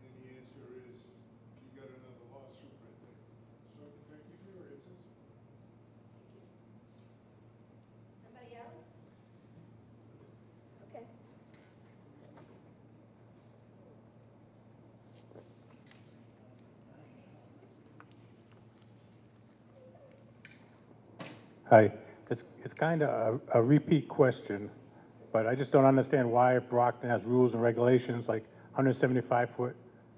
and the answer is, you got another lawsuit right there. So, thank you for your answers. Somebody else? Okay. Hi, it's, it's kind of a, a repeat question, but I just don't understand why Brockton has rules and regulations like 175 foot,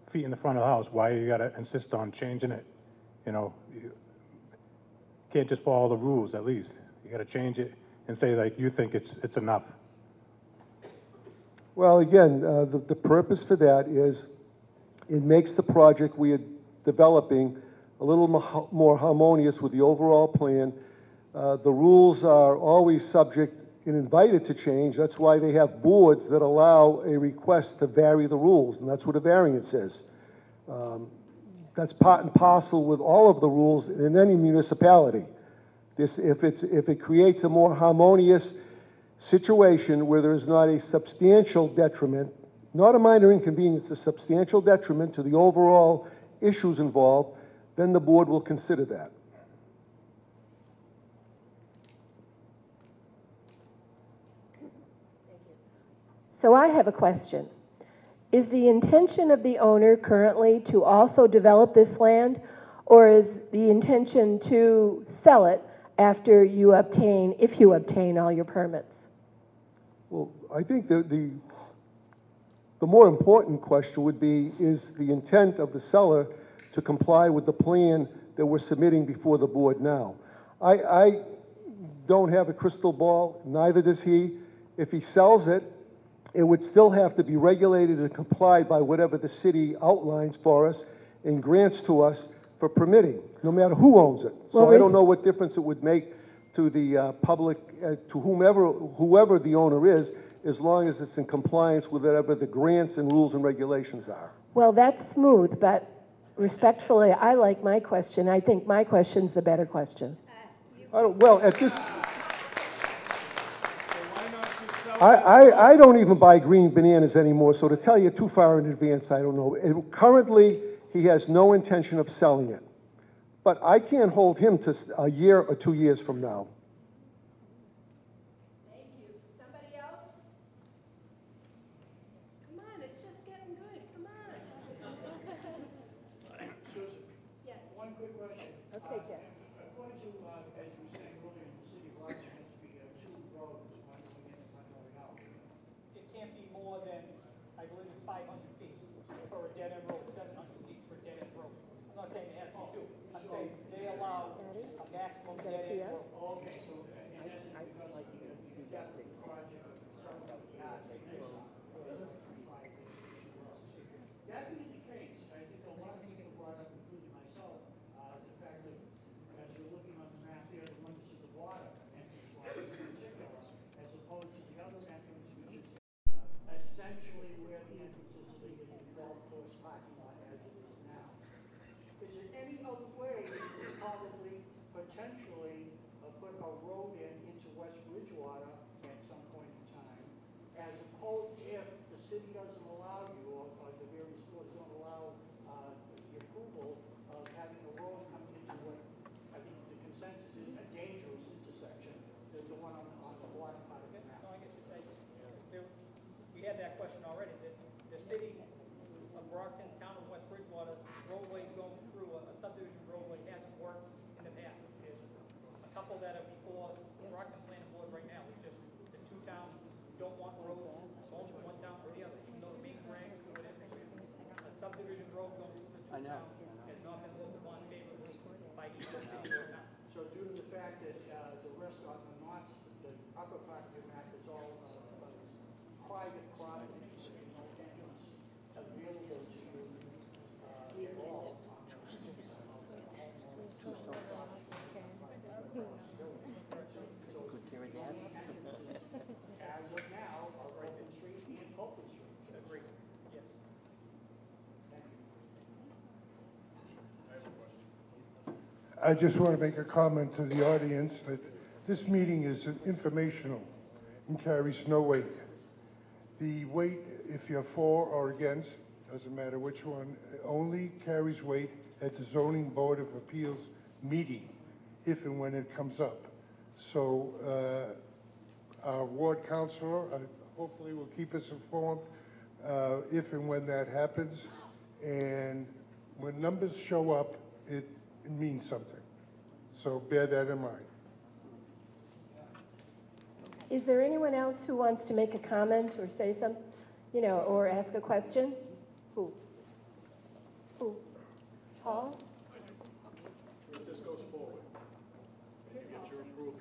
feet in the front of the house, why you gotta insist on changing it? You know, you can't just follow the rules at least. You gotta change it and say like, you think it's, it's enough. Well, again, uh, the, the purpose for that is it makes the project we are developing a little mo- more harmonious with the overall plan. Uh, The rules are always subject and invited to change. That's why they have boards that allow a request to vary the rules, and that's what a variance is. Um, That's part and parcel with all of the rules in any municipality. This, if it's, if it creates a more harmonious situation where there is not a substantial detriment, not a minor inconvenience, a substantial detriment to the overall issues involved, then the board will consider that. So I have a question. Is the intention of the owner currently to also develop this land? Or is the intention to sell it after you obtain, if you obtain all your permits? Well, I think that the, the more important question would be, is the intent of the seller to comply with the plan that we're submitting before the board now? I, I don't have a crystal ball, neither does he. If he sells it, it would still have to be regulated and complied by whatever the city outlines for us and grants to us for permitting, no matter who owns it. So Well, I don't know what difference it would make to the uh, public, uh, to whomever, whoever the owner is, as long as it's in compliance with whatever the grants and rules and regulations are. Well, that's smooth, but respectfully, I like my question. I think my question's the better question. I don't- Well, at this, I, I, I don't even buy green bananas anymore, so to tell you too far in advance, I don't know. It- Currently, he has no intention of selling it. But I can't hold him to a year or two years from now. Thank you. Somebody else? Come on, it's just getting good. Come on. Susan? Yes. One quick question. Okay, Uh, Jeff. According to, uh, as you were saying earlier, the city of Rochester has to be uh, two roads, one going in and one going out. It can't be more than, I believe it's five hundred feet for a dead end road, seven hundred feet for a dead end road. I'm not saying it has to be two, I'm saying they allow a maximum dead end road. Okay, so in essence, because like you, you got the project of some of the yards, like this, doesn't comply with the two roads. That being the case, I think a lot of people brought up, including myself, uh, the fact that as you're looking on the map here, the limits of the water entrance was in particular, as opposed to the other entrance, which is uh, essentially where the entrance is to the golf course parking city doesn't allow you, or, or the various stores don't allow, uh, the approval of having a road coming into what, I think the consensus is a dangerous intersection, there's the one on, on the bottom part of the map. No, I get you. I- there- We had that question already, that the city of Brockton, town of West Bridgewater, roadways going through, a a subdivision roadway hasn't worked in the past. There's a couple that are before Brockton Planning Board right now, it's just the two towns don't want roads going from one town to the other, even though the main or whatever. A subdivision road going through the I two know. towns has not been looked upon favorably by either city or town. So due to the fact that, uh, the rest on the north, the upper part of the map is all, uh, uh, private properties, and no entrance available to you, uh, at all. As of now, are Franklin Street and Copeland Street. Agreed, yes. I just want to make a comment to the audience that this meeting is informational and carries no weight. The weight, if you're for or against, doesn't matter which one, only carries weight at the zoning board of appeals meeting, if and when it comes up. So uh, our ward councilor uh, hopefully will keep us informed uh, if and when that happens. And when numbers show up, it it means something. So bear that in mind. Is there anyone else who wants to make a comment or say some, you know, or ask a question? Who? Who? Paul? If this goes forward, and you get your approval,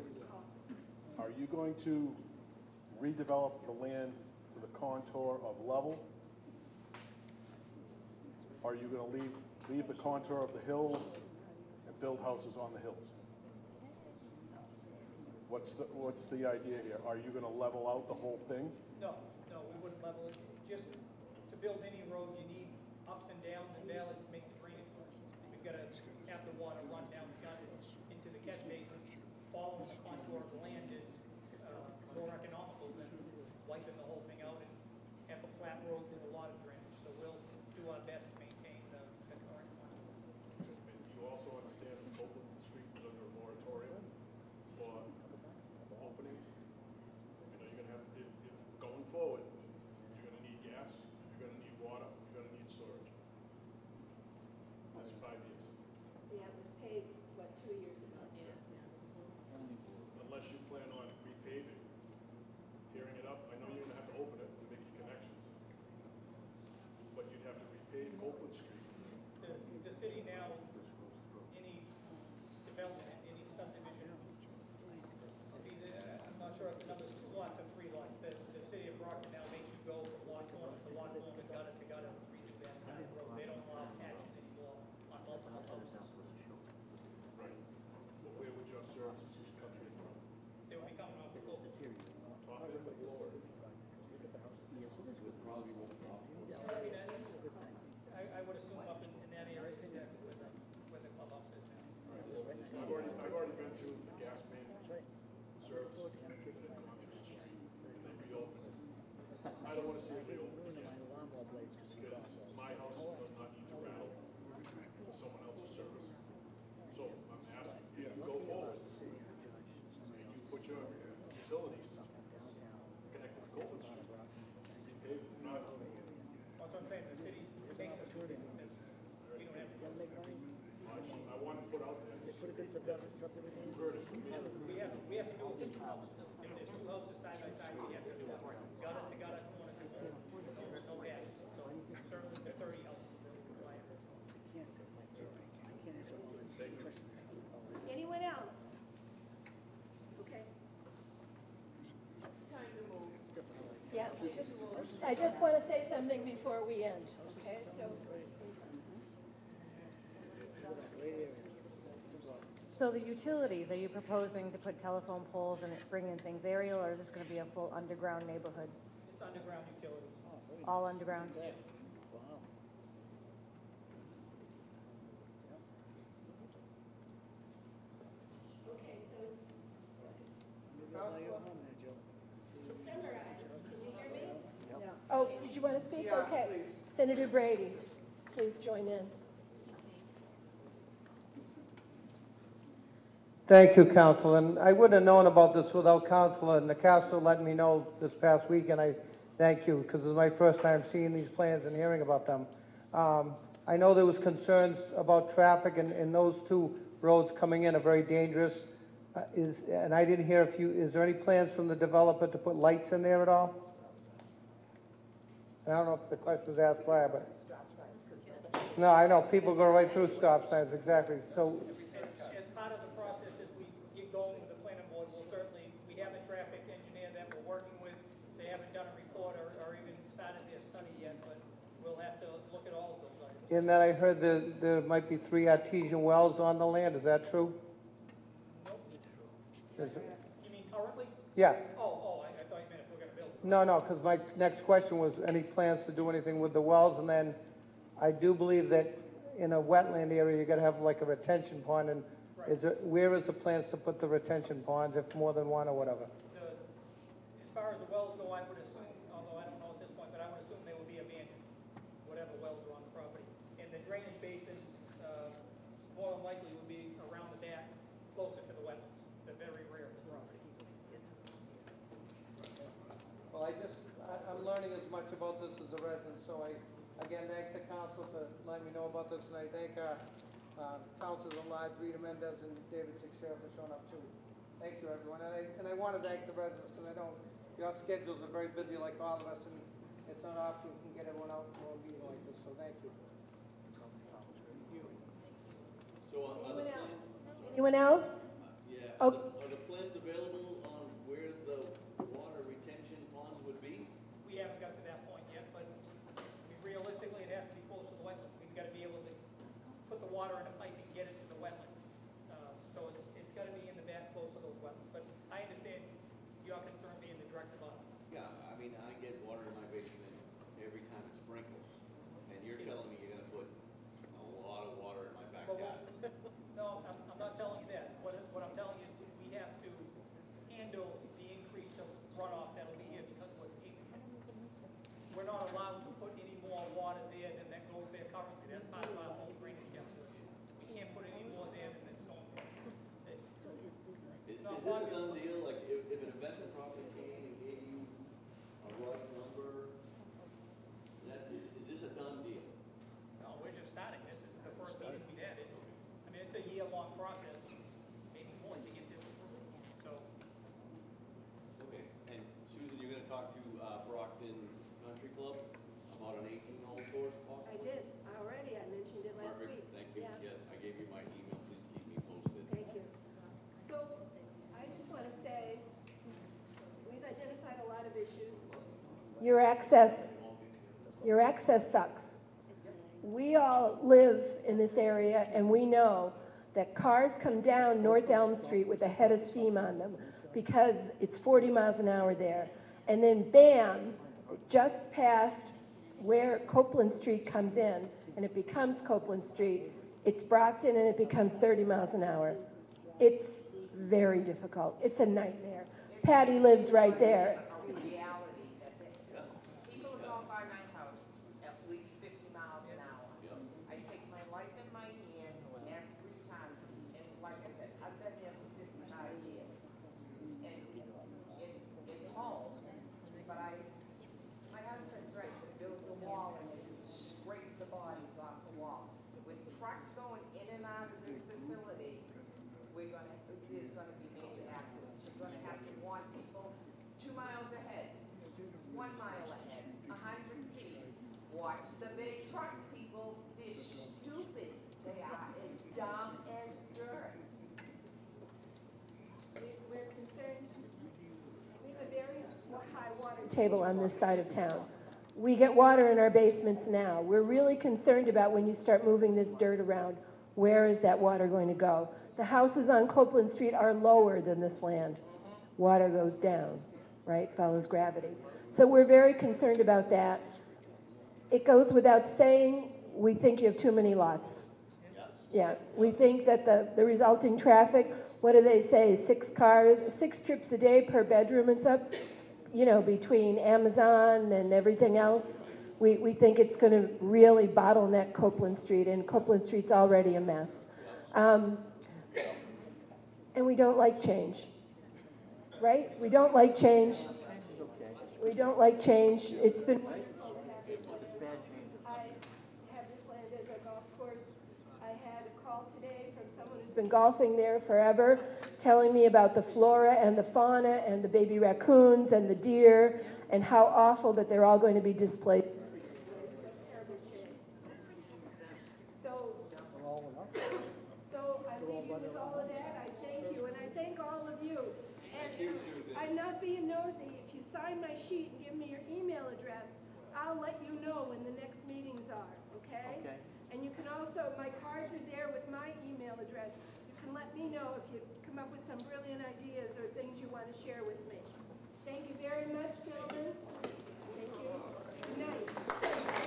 are you going to redevelop the land to the contour of level? Are you gonna leave, leave the contour of the hills and build houses on the hills? What's the, what's the idea here? Are you gonna level out the whole thing? No, no, we wouldn't level it. Just to build any road, you need ups and downs and valleys to make the drainage work. We've got to have the water run down the gutters into the catch basin. Following the contour of the land is uh, more economical than wiping the whole thing out and have a flat road with a lot of drainage. So we'll do our best to maintain the the current contour. And you also understand that Copeland Street is under a moratorium for openings? You know, you're gonna have, if, if, going forward, you're gonna need gas, you're gonna need water, you're gonna need storage. That's five years. Yeah, it was paid, what, two years ago? Unless you plan on repaving, tearing it up, I know you're gonna have to open it to make your connections. But you'd have to repave Copeland Street. The, the city now, any development, any subdivision, either, I'm not sure if the number's two lots or three lots, the, the city of Brockton now makes you go from lot corner to lot corner, gutter to gutter, redo that entire road. They don't allow patches anymore on multiple houses. Right. But where would your services come in from? They would be coming off the local. Top of the floor. I mean, that's, I, I would assume up in, in that area, exactly where the, where the clubhouse is now. I've already, I've already been through the gas main service and then gone through the street and then reopened it. I don't wanna see it reopened again. Because my house does not need to rattle for someone else's service. So I'm asking, if you go forward and you put your utilities connected to Copeland Street, repave, not, That's what I'm we have to. I want to put out there. You heard it from me. We have, we have to do it. If there's two houses side by side, we have to do it. Gutter to gutter, corner to corner. There's no patches. So certainly the thirty houses will require it. Anyone else? Okay. It's time to move. Yeah, just, I just want to say something before we end, okay? So, So the utilities, are you proposing to put telephone poles and bring in things aerial, or is this gonna be a full underground neighborhood? It's underground utilities. All underground? Yes. okay, so. To summarize, can you hear me? Did you want to speak? Okay. Senator Brady, please join in. Thank you, Council, and I wouldn't have known about this without Councilor Nicastro letting me know this past week, and I thank you, because it's my first time seeing these plans and hearing about them. Um, I know there was concerns about traffic, and, and those two roads coming in are very dangerous. Uh, Is, and I didn't hear if you, is there any plans from the developer to put lights in there at all? I don't know if the question was asked prior, but. No, I know, people go right through stop signs, exactly, so As part of the process, as we get going with the planning board, we'll certainly, we have a traffic engineer that we're working with. They haven't done a report or, or even started their study yet, but we'll have to look at all of those items. In that I heard there, there might be three artesian wells on the land, is that true? Is it- You mean currently? Yeah, Oh, oh, I, I thought you meant if we're gonna build. No, no, because my next question was, any plans to do anything with the wells? And then, I do believe that in a wetland area, you gotta have like a retention pond, and is it, where is the plans to put the retention ponds, if more than one or whatever? The, as far as the wells go, I would assume, although I don't know at this point, but I would assume they would be abandoned, whatever wells are on the property. And the drainage basins, uh, more than likely would be around the back, closer to the wetlands, the very rear property. Well, I just, I, I'm learning as much about this as a resident, so I, again, thank the council for letting me know about this, and I thank our, uh, councils at large, Rita Mendes and David Teixeira for showing up too. Thank you, everyone, and I, and I want to thank the residents, because I know your schedules are very busy like all of us, and it's not often we can get everyone out for a meeting like this, so thank you. So are are Anyone else? Anyone else? yeah, Oh. are the- are the plans available on where the water retention ponds would be? We haven't got to that point yet, but I mean, realistically, it has to be close to the wetlands. We've gotta be able to put the water in a pipe and get it to the wetlands. Uh, So it's, it's gotta be in the back close to those wetlands, but I understand your concern being the direct abutter. Yeah, I mean, I get water in my basement every time it sprinkles, and you're telling me you're gonna put a lot of water in my But backyard. what- No, I'm, I'm not telling you that. What, what I'm telling you is we have to handle the increase of runoff that'll be here because we're, we're not allowed to put any more water there than that goes there currently. That's part of our whole drainage calculation. We can't put any more there than that's going there. It's, Is, it's not this a possible. done deal? Like, if, if an investment property came and gave you a rough number, that, is, is this a done deal? No, we're just starting. This is the first meeting we've had. It's, I mean, it's a year-long process, maybe more to get this approved. So, Okay, and Susan, you're gonna talk to, uh, Brockton Country Club about an eighteen-hole course possibly? I did already. I mentioned it last week. Perfect, thank you, Yeah. yes, I gave you my email, please keep me posted. Thank you. So I just want to say, we've identified a lot of issues. Your access, your access sucks. We all live in this area and we know that cars come down North Elm Street with a head of steam on them because it's 40 miles an hour there. And then bam, just past where Copeland Street comes in and it becomes Copeland Street, it's Brockton and it becomes 30 miles an hour. It's very difficult. It's a nightmare. Patty lives right there. a reality that they- people go by my house at least fifty miles an hour. I take my life in my hands every time, and like I said, I've been there for fifty-five years. And it's, it's home, but I, my husband's right, to build the wall and scrape the bodies off the wall. With trucks going in and out of this facility, we're gonna, there's gonna be major accidents. You're gonna have to warn people two miles ahead, one mile ahead, a hundred feet. Watch the big truck people, they're stupid. They are as dumb as dirt. We're concerned, we have a very high water table on this side of town. We get water in our basements now. We're really concerned about when you start moving this dirt around, where is that water going to go? The houses on Copeland Street are lower than this land. Water goes down, right, follows gravity. So we're very concerned about that. It goes without saying, we think you have too many lots. Yeah, we think that the, the resulting traffic, what do they say, six cars, six trips a day per bedroom and stuff? You know, between Amazon and everything else, we, we think it's going to really bottleneck Copeland Street, and Copeland Street's already a mess. Um, and we don't like change, right? We don't like change. We don't like change. It's been. I have this land as a golf course. I had a call today from someone who's been golfing there forever, telling me about the flora and the fauna and the baby raccoons and the deer and how awful that they're all going to be displaced. So, so I leave you with all of that. I thank you, and I thank all of you. And I'm not being nosy. If you sign my sheet and give me your email address, I'll let you know when the next meetings are, okay? Okay. And you can also, my cards are there with my email address. You can let me know if you come up with some brilliant ideas or things you want to share with me. Thank you very much, gentlemen. Thank you. Good night.